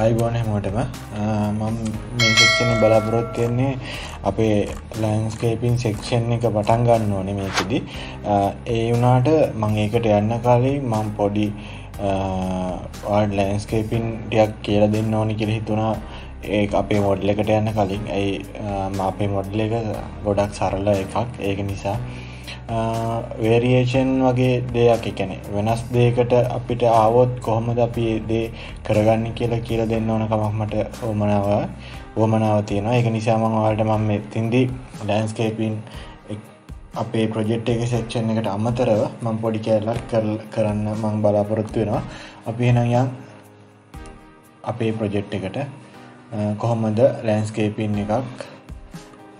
අයිබෝන හැමෝටම. මම මේ සෙක්ෂණ බලාපොරොත්වයෙන්නේ අපේ ලෑන්ස්කේපින් සෙක්ෂන් එක පටන් ගන්න ඕන මේකෙදි. ඒ වුනාට මං ඒකට යන්න කාලේ මං පොඩි ලෑන්ස්කේපින් ටියක් කියල දෙන්න ඕනි කියල හිතුනා ඒ අපේ මොඩ්ල එකට යන්න කලින්. ඇයි අපේ මොඩ්ල එක ගොඩක් සරල එකක්. ඒක නිසා වේරියේෂන් වගේ දෙයක් එකැන වෙනස් දේකට අපිට ආවොත් කොහොමද අපි දේ කරගන්න කියලා කියල දෙන්න ඕන කමක් මට ඕමනාව ඕමනාව තියෙනවා. එක නිසා මං වාලට මම තින්දි ලෑන්ස්කේපින් අපේ ප්‍රජෙට් එක සෙක්ෂන් එකට අමතරව මං පොඩි කෑල්ලක් කරන්න මං බලාපොරොත්තු වෙනවා. අපි එනයන් අපේ ප්‍රොජෙක්් එකට. කොහොමද ලෑන්ස්කේපින් එකක්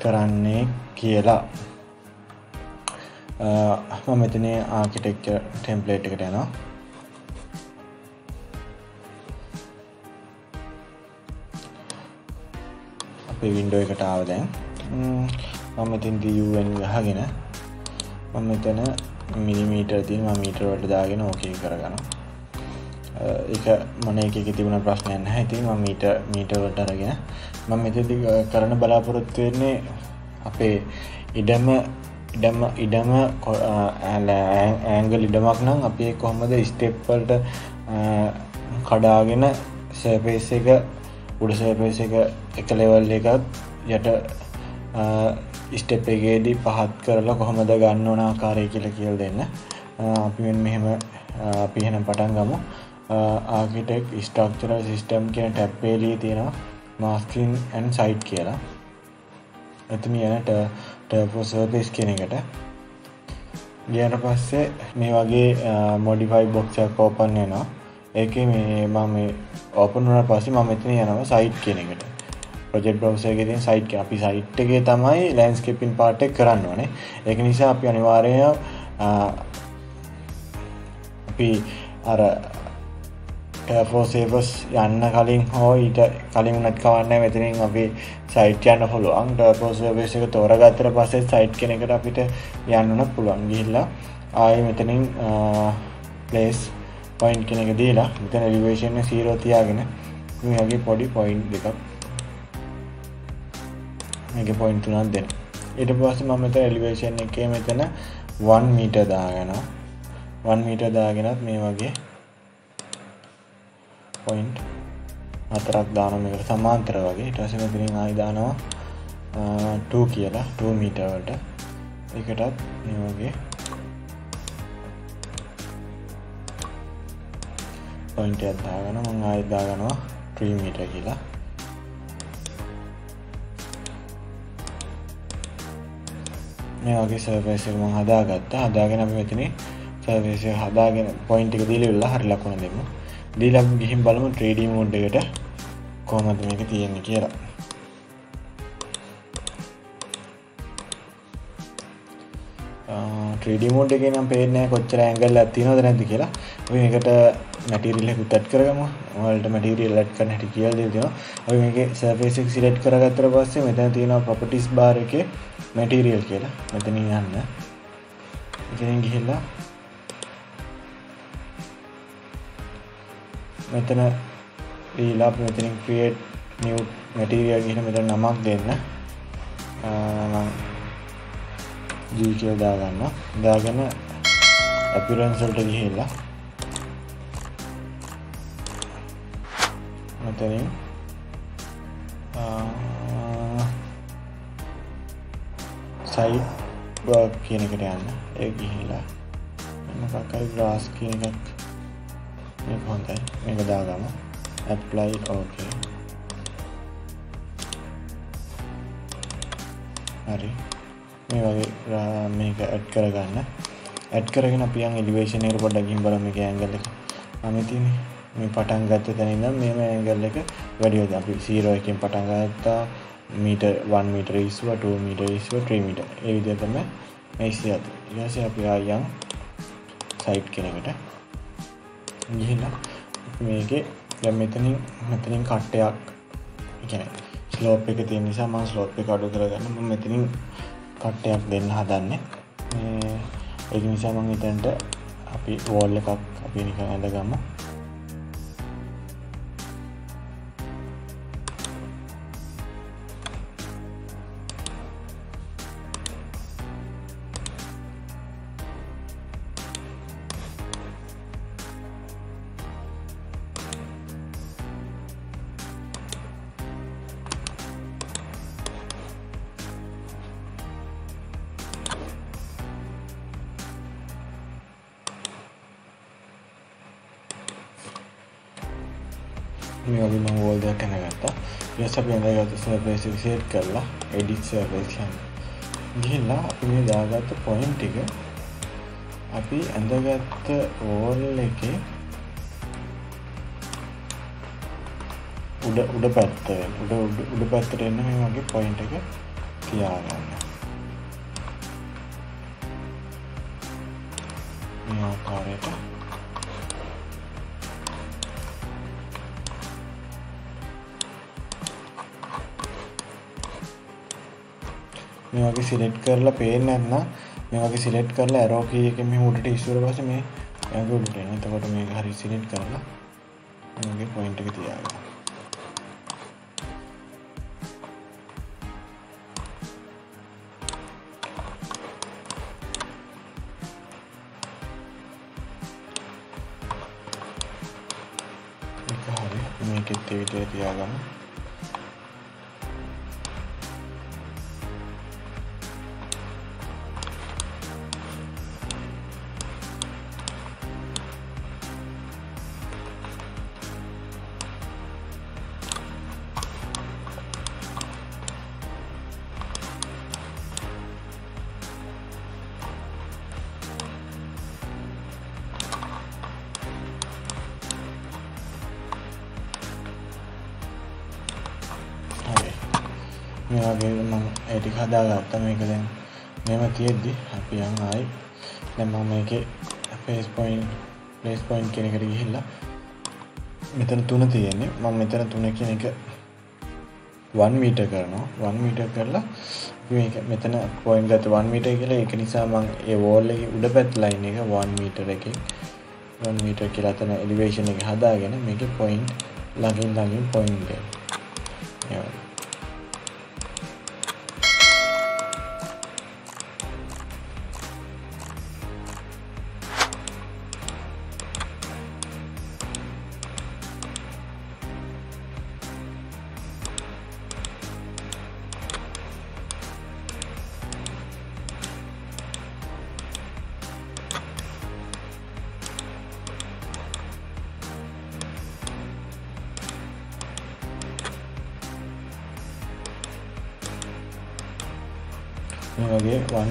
කරන්නේ කියලා. මම මෙතනේ ආකිටෙක්ච ටෙම්පලේට් එකට යනවා අපේ වින්ඩෝ එකට ආව දැන් මම මෙතින් දියුවෙන් ගහගෙන මම මෙතන මිනිමීටර් තින් මීටර් වලට දාගෙන ඕකේ කරගන්න එක මන එක තිබුණ ප්‍රශ්නයන් හැතින් මීට මීටවලට අරගෙන මම මෙතදි කරන බලාපොරොත්තු වෙන්නේ අපේ ඉඩම ඉඩම ඉඩම ඇංගල් ඉඩමක් නම් අපේ කොහොමද ස්ටෙප්පල්ට කඩාගෙන සෑපේස් එක උඩ සෑපේස එක එක ලෙවල් එකත් යට ස්ටෙප් එකේදී පහත් කරලා කොහොමද ගන්න ඕන ආකාරය කියල කියල් දෙන්න. අපි මෙහෙම පිහෙන පටන් ගමු. ආකිටෙක් ස්ටක්චර සිිස්ටම් කියන ටැප්පේලී තියෙනවා මාස්කින් ඇන් සයිට් කියලා. ඇතිම යනට ටර්පෝසර්පස් කියන එකට. ගියට පස්සේ මේ වගේ මොඩිෆයි බොක්ෂක් ඕපන් වෙනවා. ඒක මේ මම ඕපන් වන පස්සේ මම මෙතන යනවා සයිට් කියන එකට. ප්‍රජෙක්් බ්‍රවසයගෙතින් සයිට් අපි සයිට් එකගේ තමයි ලෑන්ස්කේපින් පාටෙක් කරන්න ඕනේ. ඒක නිසා අපි අනිවාරය අපි අර ෆෝසේපස් යන්න කලින් හෝ ඊට කලින් උනත් කවන්න මෙතනින් අපි සයිට් යන්න පුළුවන්. පෝසේපස් එක තෝරගත්තර පස්සේ සයිට් කෙනෙකට අපිට යන්නනත් පුළුවන් ගිහිල්ලා. ආය මෙතනින් පලේස් පොයින්් කෙනෙක දීලා මෙතන එලිවේශන සීරෝ තියාගෙන මේගේ පොඩි පොයින්් දෙකක්. මේක පොයින්් තුනක් දෙන්න. ඊට පස්ස මම මෙත එලිවේෂන් එකේ මෙතන වන් මීට දාගෙන වන් මීට දාගෙනත් මේ වගේ පොයින්් අතරක් දානම එකට සමාන්තර වගේ. ටස මෙතිරින් ආයිදානවා 2 කියලා. 2 මීටවලට එකටත් මේ වගේ පොයින්ට අත්දාගන මං ආයිදාගනවා 3 මීට කියලා. මේ වගේ සර්වේසක මං හදාගත්තා. හදාගෙන අපි මෙතන සර්වේසය හදාගෙන පොයින්ට් එක දීලා වෙලා හරි ලකුණ දෙමු. දීලම් ගිහිම් බලමු ට්‍රේඩී මෝඩ් එකට කොහමද මේක තියෙන්නේ කියලා. ට්‍රේඩි මෝඩ් එක නම් පේනෑ කොච්චර ඇංගල් ඇතිනවද නැති කියලා. ඔය මේකට මැටිරිල්ල කුත්තත් කරගම. වලට මටිරියල් ලට් කන හැටි කියල් දෙනවා. ඔය මේක සර්ෆේසික් සිලට් කරගත්තර පස්සේ මෙතන තියෙනවා ප්‍රොපටිස් බාර එක මැටිරියල් කියලා. මෙතන යන්න ඉතින් ගිහිල්ලා මෙතන ඊලා මෙතනින් ක්‍රියේට් නිව් මැටීරියල් කියන මෙතන නමක් දෙන්න. ජී කියල දාගන්න දාගෙන ඇපිරන්සල්ට ගිහිල්ලා මෙතනින් සයි කියන එකට යන්න. ඒ ගිහිලා මොකක්කරි ග්‍රාස් කියන එකක් මේක හොඳයි මේක දාගම. ඇප්ලයි ඕකේ හරි. මේ වගේ මේක ඇඩ් කරගන්න. ඇඩ් කරගෙන අපියන් එලිවේෂන් එක පොඩ්ඩක් ගිහින් බලමු මේක ඇන්ගල් එක. අමිතිනේ මේ පටන් ගත්ත තැන ඉඳන් මේම ඇන්ගල් එක වැඩි වෙද අපි 0 එකකින් පටන් ගත්තා. මීටර් 1 මීටර් ඉස්සුව 2 මීටර් ඉස්සුව 3 මීටර් ඒ විදිහට තමයි මේ ඉස්සෙල්ලා ඊට පස්සේ අපි ආයන් සයිට් කෙනෙකුට ගිහිල්ලා මේකේ දැන් මෙතනින් මෙතනින් කට්ටයක් ගැන ස්ලෝප් එක තියෙන නිසා මම ස්ලෝප් එක අඩු කරගන්න මම මෙතනින් කට්ටයක් දෙන්න හදන්නේ. ඒක නිසා මම එතනට අපි වෝල් එකක් අපි නිකන් ඇඳගමු. මේ වගේ මං වෝල් දෙයක් කැනගත්තා ඊස් අපි ඇඳගත්ත සර්පේස් එක සේට් කරලා එඩිට් සර්පේස් යන්න ගිහිල්ලා අපි මේ දාගත්ත පොයින්ට් ටික අපි ඇඳගත්ත ඕල් එකේ උඩ උඩ පැත්ත උඩ උඩ පැත්තට එන්න මේ වගේ පොයින්ට් එක තියාගන්න. මේ ආකාරයට මේ වගේ සිලෙක්ට් කරලා පේන්නේ නැත්නම් මේ වගේ සිලෙක්ට් කරලා ඇරෝ කී එකෙන් මෙහෙම උඩට ඉස්සුවට පස්සේ මේ ඇඟ උඩට එන. එතකොට මේක හරි සිලෙක්ට් කරලා මේ වගේ පොයින්ට් එක තියාගන්න. ඒක හරි. මේකෙත් ඒ විදිහට තියාගමු. වගේ මම ඒ ටික හදාගත්තා මේක දැන් මෙහෙම තියෙද්දි අපි යන් ආයි. දැන් මම මේකේ ෆේස් පොයින්ට් ප්ලේස් පොයින්ට් කියන එකට ගිහිල්ලා මෙතන තුන තියෙන්නේ. මම මෙතන තුන කියන එක 1 මීටර් කරනවා. 1 මීටර් කරලා අපි මේක මෙතන පොයින්ට් ගත්ත 1 මීටර් කියලා. ඒක නිසා මම ඒ වෝල් එකේ උඩ පැත්ත ලයින් එක 1 මීටර් එකේ 1 මීටර් කියලා තන එලිවේෂන් එක හදාගෙන මේකේ පොයින්ට් ළඟින් ළඟින් පොයින්ට් දෙන්න.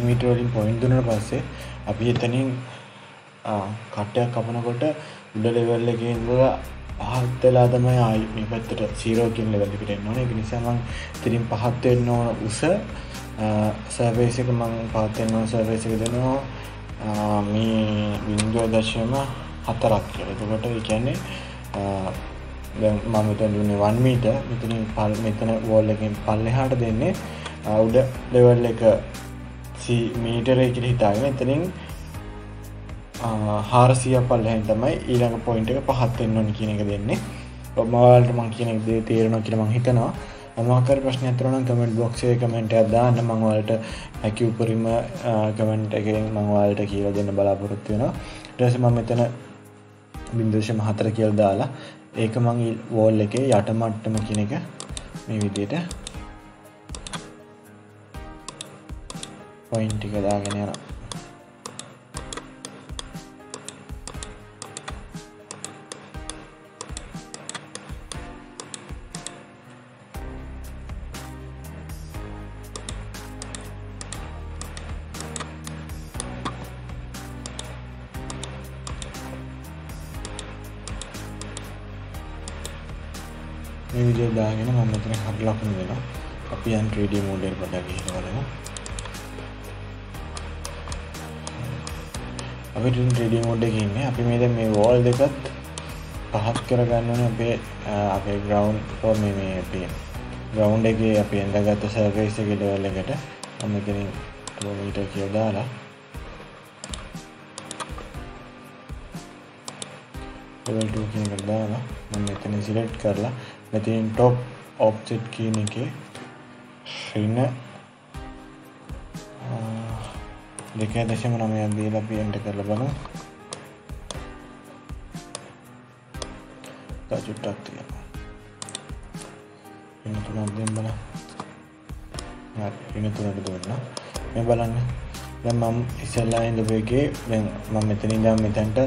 මීටර් වලින් පොයින්ට් දුන්නාට පස්සේ අපි එතනින් කට්ටයක් කපනකොට උඩ ලෙවල් එකේ ඉඳලා පහත් වෙලා තමයි ආයි මේ පැත්තට 0 කියන ලෙවල් එකට එන්න ඕනේ. ඒක නිසා මම ඉතින් පහත් වෙන්න ඕන උස සර්වේස් එක මම පහත් වෙන්න ඕන සර්වේස් එක දෙනවා මේ බිංදුව දශම හතරක් කියලා. එතකොට ඒ කියන්නේ දැන් මම මෙතන දුන්නේ 1 මීටර් මෙතනින් පල් මෙතන වෝල් එකෙන් පල්ලෙහාට දෙන්නේ උඩ ලෙවල් එක මීටරය කියලා හිතාගෙන එතනින් හාරසිය පල්ලහෙන් තමයි ඊළඟ පොයින්ට එක පහත් වෙන්න ඕනි කියන එක දෙන්නේ. ඔබමවලට මං කියන එක දේ තේරෙනවා කියලා මං හිතනවා. මොකක්හරි ප්‍රශ්න ඇතිවර නම් කමෙන්ට් බොක්ස් එකේ කමෙන්ට් එකක් දාන්න මම ඔයාලට හැකි උපරිම කමෙන්ට් එකෙන් මම ඔයාලට කියලා දෙන්න බලාපොරොත්තු වෙනවා. ඊට පස්සේ මම මෙතන 0.4 කියලා දාලා ඒක මං වෝල් එකේ යට මට්ටම කියන එක මේ විදිහට පොයින්ට් ටික දාගෙන යනවා මේ විදිහට දාගෙන මම මෙතන හරි ලකුණු දෙනවා. අපි යන් 3D මෝඩ් එකට පොඩ්ඩක් ගිහින් බලමු. අපි දැන් 3D මෝඩ් එකේ ඉන්නේ. අපි මේ දැන් මේ වෝල් දෙකත් පහත් කරගන්න ඕනේ අපේ අපේ ග්‍රවුන්ඩ් ෆෝම් මේ මේ අපේ ග්‍රවුන්ඩ් එකේ අපි ඇඳගත්ත සර්ෆේස් එකේ ලෙවල් එකට මම මෙතනින් 2 මීටර් කියලා දාලා level 2 කියන එකට දාලා මම මෙතන සිලෙක්ට් කරලා මෙතනින් top offset කියන එකේ ශ්‍රීන දෙකයි දශම නමයක් දීලා අපි එන්ටර් කරලා බලමු. තව චුට්ටක් තියලා. වෙන තුනක් දෙන්න බලන්න. හරි වෙන තුනට දුන්නා. මේ බලන්න. දැන් මම ඉස්සෙල්ලා ඉඳපු එකේ දැන් මම මෙතනින් ඉඳන් මෙතනට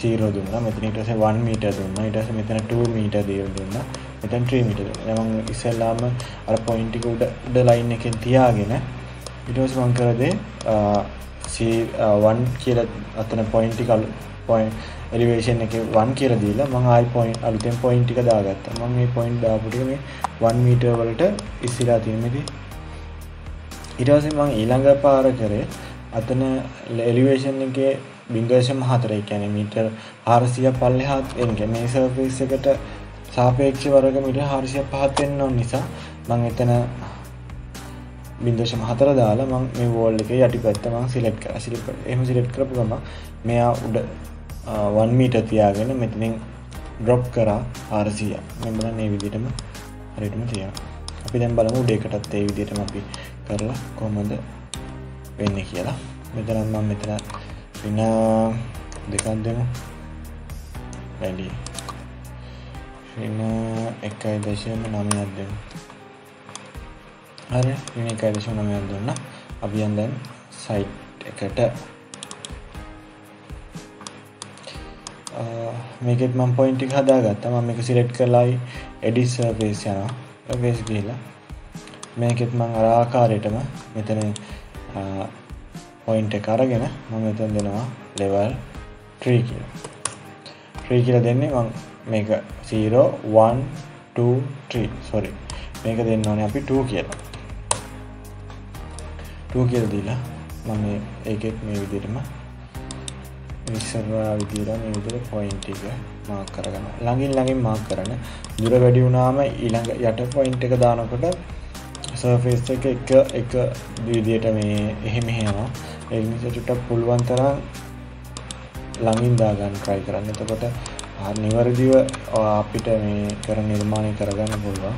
සීරෝ දුන්න මෙතන ඊට පස්සේ 1 මීටර් දුන්නා ඊට පස්සේ මෙතන 2 මීටර් දීලා දුන්නා මෙතන 3 මීටර් දුන්නා මම ඉස්සෙල්ලාම අර පොයින්ට් එක උඩ උඩ ලයින් එකෙන් තියාගෙන ඊට පස්සේ මම කරදේ C1 කියලා අතන පොයින්ට් එක පොයින්ට් එලිවේෂන් එකේ 1 කියලා දීලා මම ආයි පොයින්ට් අලුතෙන් පොයින්ට් එක දාගත්තා. මම මේ පොයින්ට් දාපු ටික මේ 1 මීටර් වලට ඉස්සරහා තියෙන ඉතින් ඊට පස්සේ මම ඊළඟ පාර කරේ අතන එලිවේෂන් එකේ බිංදශම හතර කියන්නේ මීටර් 400 පල්ලෙහාත් එන්නේ මේ සර්ෆේස් එකට සාපේක්ෂ වර්ග මීටර් 405ක් වෙන්න ඕන නිසා මම එතන බිංදශම හතර දාලා මම මේ වෝල් එකේ යටිපැත්ත මම සිලෙක්ට් කරා. සිලෙක්ට් කරා එහෙම සිලෙක්ට් කරපු ගමන් මෙයා උඩ 1 මීටර් තියාගෙන මෙතනින් ඩ්‍රොප් කරා 400 මම බලන්නේ මේ විදිහටම හරියටම තියනවා. අපි දැන් බලමු උඩ එකටත් ඒ විදිහටම අපි කරලා කොහොමද වෙන්නේ කියලා. මෙතන මම මෙතන වින දෙකක් දෙමු. වැඩි. වින එකයි දශම නමයක් දෙමු. හරි වින එකයි දශම නමයක් දුන්න. අපි යන් දැන් සයිට් එකට. මේකෙත් මම පොයින්ට් එක හදාගත්තා. මම මේක සිලෙක්ට් කරලායි එඩිට් සර්ෆේස් යනවා. ෆේස් ගිහිල්ලා මේකෙත් මම අර ආකාරයටම මෙතන පොයින්ට එක අරගෙන මම මෙතන් දෙනවා ලෙවල් ත්‍රී කියල. ත්‍රී කියල දෙන්නේ මං මේක 0 සොරි මේක දෙන්න ඕනේ අපි 2 කියලා. 2 කියල දීලා මම ඒකෙත් මේ විදිටම විස්සරවා විදිර මේ විදිර පොයින්ට එක මාක් කරගන්න. ළඟින් ළඟින් මාක් කරන දුර වැඩි වුණාම ඊළඟ යට පොයින්ට එක දානකොට සර්ෆේස් එක එක එක විදියට මේ එහෙම එහෙනවා එනිස චුට්ටක් පුළුවන් තරම් ළඟින් දාගන්න ට්‍රයි කරන්න. එතකොට නිවැරදිව අපිට මේ කර නිර්මාණය කරගන්න පුළුවන්.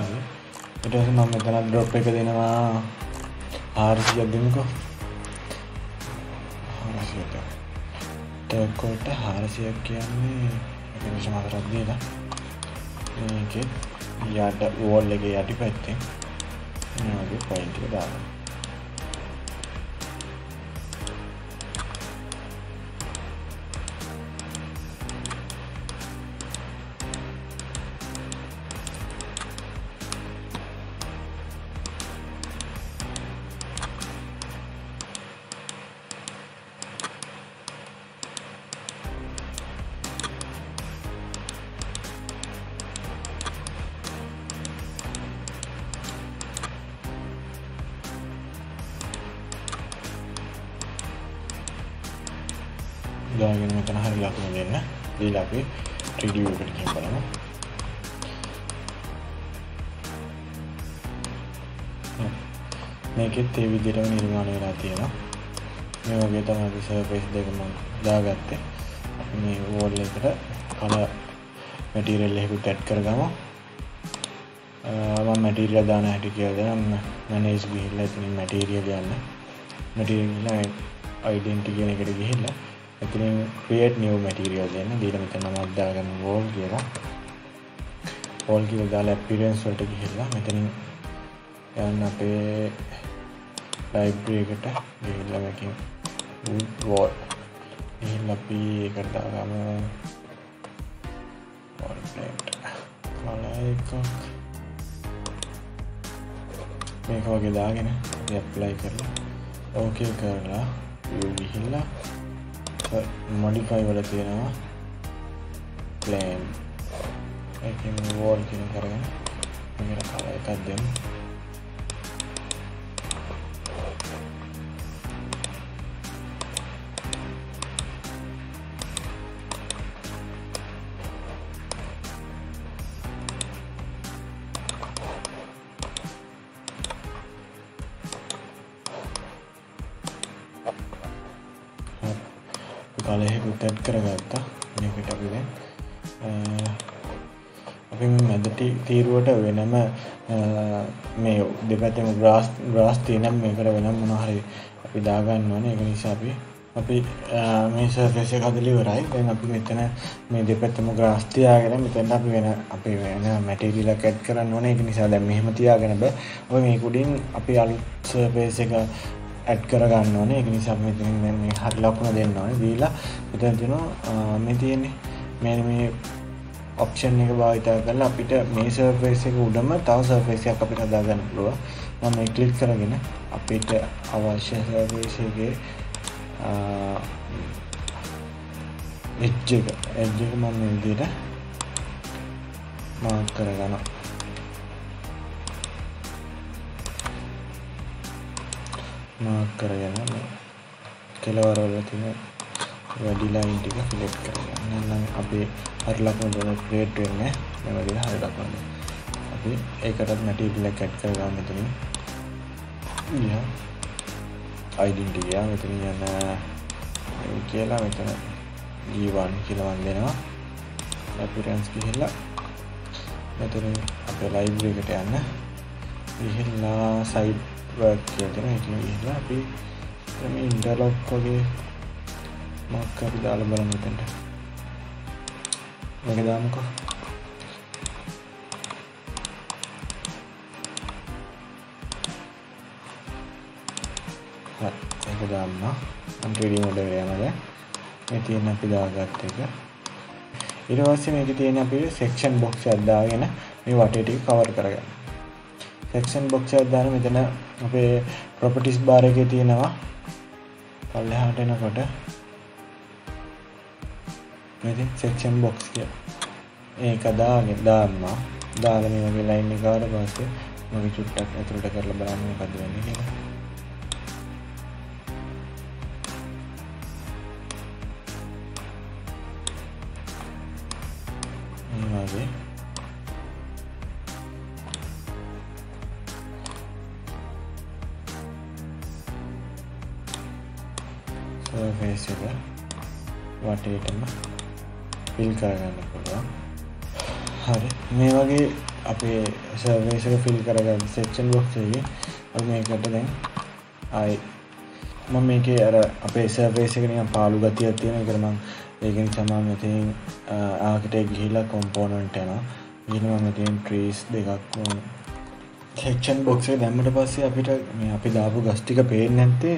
ඉටස මම මෙතන ඩ්‍රොප් එක දෙනවා. ආරසියක් දෙමුකෝ. හරසියට. තකොට හාරසියක් කියන්නේ එකනිශ මතරක් දීලා. මේක යට වෝල් එක යටි පැත්තෙන්. වගේ පොයින්ටික දාලා. දාගෙන මෙතන හරි ලකුණු දෙන්න. දීලා අපි 3D view එකට ගිහින් බලමු. මේකෙත් ඒ විදිහටම නිර්මාණය වෙලා තියෙනවා. මේ වගේ තමයි අපි සර්ෆේස් දෙක මම දාගත්තේ. අපි මේ වෝල් එකට කලර් මැටීරියල් එකකුත් ඇඩ් කරගමු. මම මැටීරියල් දාන හැටි කියලා දෙනවා මැනේජ් ගිහිල්ලා එතනින් මැටීරියල් යන්න. මැටීරියල් ගිහිල්ලා අයිඩෙන්ටි කියන එකට ගිහිල්ලා එතිනින් ක්‍රියට් නිව මැටීරියල් දෙන්න දීල මෙතන නමක් දාගන්න වෝල් කියලා. ඕල් කියල දාලා ඇපිරෙන්ස් වලට ගිහිල්ලා මෙතනින් යන්න අපේ ලයිබ්‍රී එකට ගිහිල්ලමකින් වෝල් ගිහිල් අපි එකට දාගමු. කල මේක වගේ දාගෙන ඇප්ලයි කරලා ඕකේ කරලා ගිහිල්ලා මොඩිෆයි වල තියෙනවා ප්ලේන් එක වෝල් කියන කරගෙන මෙකට කල එකක් දෙමු. දෙපැතම ග්‍රාස් ග්‍රාස් තියනම් මේකට වෙනම් මොනහරි අපි දාගන්න ඕන. එක නිසා අපි අපි මේ සර්ෆේස කදලි වරයි දැන් අපි මෙතන මේ දෙපැත්තම ග්‍රාස්තියාගෙන මෙතැන් අපි වෙන අපි වෙන මැටිරිල කැට් කරන්න ඕන. එක නිසා දැන් මෙහෙම තියාගෙන බෑ. ඔය මේ කුඩින් අපි අලුත් සර්ෆේස එක ඇඩ් කරගන්න ඕන. එක නිසා මෙතින් මේ හරි ලකුණ දෙන්න ඕන. දීලා මෙතන තියෙනවා මේ තියෙන්නේ මේ මේ ඔප්ෂන් එක භාවිතා කරලා අපිට මේ සර්ෆේස් එක උඩම තව සර්ෆේස් එකක් අපිට හදාගන්න පුළුවන්. මම මේ ක්ලික් කරගෙන අපිට අවශ්‍ය සර්ෆේස් එකේ එජ් එක. එජ් එක මම මේ විදිහට මාක් කරගන්නවා. මාක් කරගෙන කෙලවර වල තියෙන වැඩි ලයින් ටික සිලෙක්ට් කරගන්න. නම් අපේ හරි ලකුණු දෙන ක්‍රියේට් වෙන්නේ මේ වගේ හරි ලකුණු. අපි ඒකටත් මැටීරියල් එක ඇඩ් කරගන්න මෙතනින්. ඉතින් අයිඩෙන්ටි ගියා මෙතන යන කියලා මෙතන e G1 කියලා මම දෙනවා අපිරන්ස් ගිහිල්ලා මෙතන අපේ ලයිබ්‍රරි එකට යන්න ගිහිල්ලා සයිඩ් වර්ක් කියලා දෙනවා ඒකෙන් ගිහිල්ලා අපි මේ ඉන්ටර්ලොක් වගේ මොකක් හරි දාලා බලමු මෙතනට මේක දාමුකෝ ඒක දාන්න. අන්ට්‍රේඩි මොඩ යනද මේ තියෙන අපි දාගත්ත එක. ඊට පස්සේ මේක තියෙන අපි සෙක්ෂන් බොක්ස් එකක් දාගෙන මේ වටේ ටික කවර් කරගන්න. සෙක්ෂන් බොක්ස් එකක් දාන මෙතන අපේ ප්‍රොපර්ටිස් බාර් එකේ තියෙනවා. පල්ලෙහාට එනකොට මෙතින් සෙක්ෂන් බොක්ස් කිය ඒක දාගෙන දාන්නවා. දාගෙන මේ වගේ ලයින් එක ආවට පස්සේ මගේ චුට්ටක් ඇතුළට කරලා බලන්න මොකද වෙන්නේ කියලා. වගේ. සර්ෆේස් එක වටේටම ෆිල් කරගන්න පුළුවන් හරි. මේ වගේ අපේ සර්වේස් එක ෆිල් කරගන්න සෙක්ෂන් බොක්ස් එකේ අපි මේකට දැන් ආයි. මම මේකේ අර අපේ සර්වේස් එක නිකන් පාළු ගතියක් තියෙන එකට මම ඒකෙන් තමා මෙතින් ආකට ගිහිලා කොම්පෝනන්ට යනවා. ගිනම මෙතින් ට්‍රීස් දෙකක් සෙක්ෂන් බොක්සේ දැම්මට පස්සේ අපිට මේ අපි දාපු ගස්ටික පේෙන් නැත්තේ.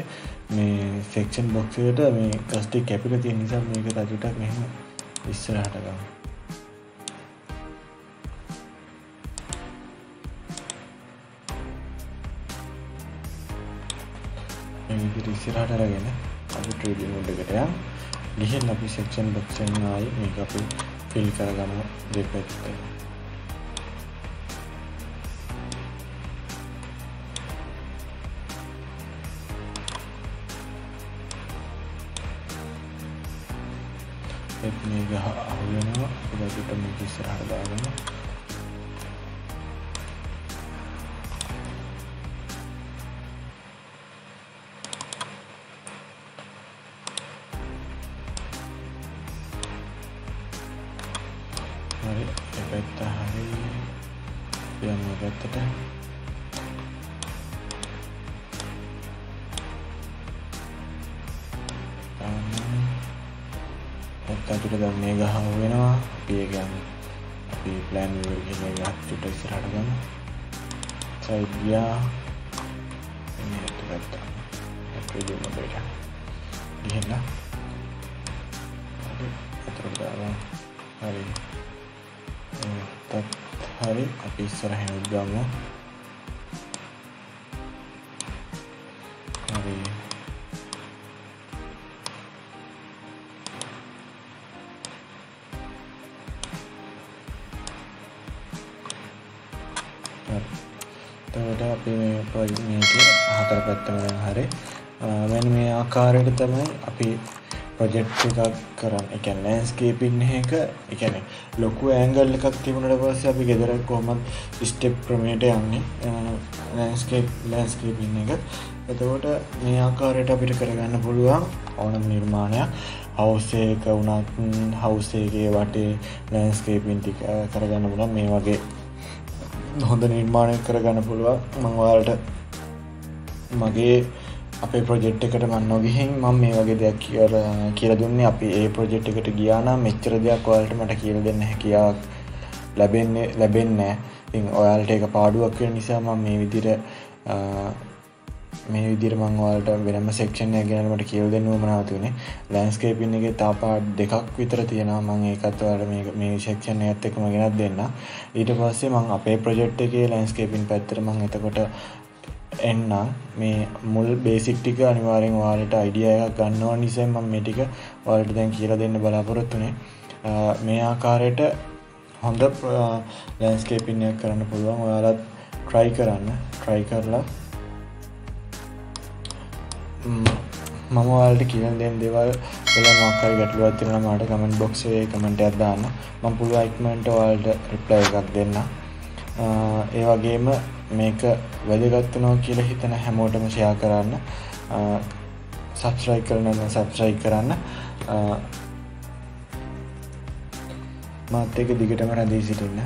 මේ ෆෙක්ෂන් බොක්සට මේ ගස්ටි කැපිල තිය නිසා මේක රජුටක් මෙහම ඉස්සරහටගම විදිහට ඉස්සරහට අරගෙන අපි ට්‍රේඩින් මොඩකට යම් ගිහින් අපි සෙක්ෂන් බොක්සෙන් ආයි මේක අපි ෆිල් කරගමු දෙපැත්තට. ඒත් මේක අහුවෙනවා. අපි රජුට මේක ඉස්සරහට දාගමු ඇත්තටට දැන් මේ ගහ වෙනවා. අපි ඒ කියන්නේ අපි ප්ලෑන් වල ගිහින් ගහ චුට්ට ඉස්සරහට ගමු. සයිඩ් ගියා. මේ පැත්ත. අපි දෙමු දෙක ගිහිල්ලා. හරි. අතට දාලා. හරි. තත් හරි. අපි ඉස්සරහෙන් ගමු. හතර පැත්තම දැන් හරි මෙන්න මේ ආකාරයට තමයි අපි ප්‍රොජෙක්් එකක් කරන්න. එක ලෑන්ස්කේපින් එක. එකන ලොකු ඇංගල් එකක් තිබුණට පස්ස අපි ගෙදර කොහමත් ස්ටෙප් ප්‍රමේට යන්නේ. ලෑන්ස්කේප් ලෑන්ස්කේපින් එක. එතකොට මේ ආකාරයට අපිට කරගන්න පුළුවන් ඕනම නිර්මාණයක්. හවසේක වුණත් හවසේගේ වටේ ලෑන්ස්කේපින් ටික කරගන්න පුලන් මේ වගේ හොඳ නිර්මාණය කරගන්න පුළුව මංවාලට මගේ අපේ ප්‍රජෙට් එකට මන්න ගිහින් මම මේ වගේ දෙයක් කියර කියල දුන්නේ. අපි ඒ ප්‍රජෙට් එකට ගියානම් මෙච්චර දෙයක් වලට මට කියල දෙන්න හැකියාවක් ලැබෙන්නේ ලැබෙන්නෑ ඉ ඔයාලට එක පාඩුවක් කිය නිසා මම මේ විදිර මේ විදිර මංවාලට වෙනම සෙක්ෂණය ගැනීමට කියල් දෙන්න මනාවතුනේ ලෑන්ස්කේපින් එක තාපාඩ් දෙකක් විතර තියෙනවා. මං ඒකත්වාට මේ ශක්ෂණය ඇත් එකම ගෙනත් දෙන්න ඊට පස්සේ මං අපේ ප්‍රජෙට් එකේ ලෑන්ස්කේපින් පැත්තර මං එතකොට එන්න මේ මුල් බේසික්ටික අනිවාරෙන් වාලට අයිඩිය එකක් ගන්නවා නිසයි මං මේටික වලට දැන් කියල දෙන්න බලාපොරොත්තුනේ මේ ආකාරයට හොඳ ලෑන්ස්කේපිනයක් කරන්න පුළුවන්. ඔයාලත් ට්‍රයි කරන්න. ට්‍රයි කරලා මම වාලට කියල දෙන් දෙවල් වෙල මක්කයි ගැටලුවත් තිරෙන මට කමෙන්ට බොක්සේ කමෙන්ට ඇදදාන්න මං පුළුව ඉක්මට වල්ට රිප්ලයි එකක් දෙන්න ඒ වගේම මේක වැදගත්වනෝ කියල හිතන හැමෝටම ෂයා කරන්න. සබස්්‍රයි කරන සබස්්‍රයි කරන්න. මාත් එක දිගටම රැදී සිටින්න.